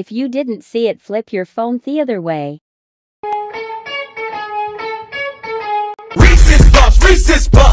If you didn't see it flip your phone the other way. Reese's Puffs, Reese's Puffs.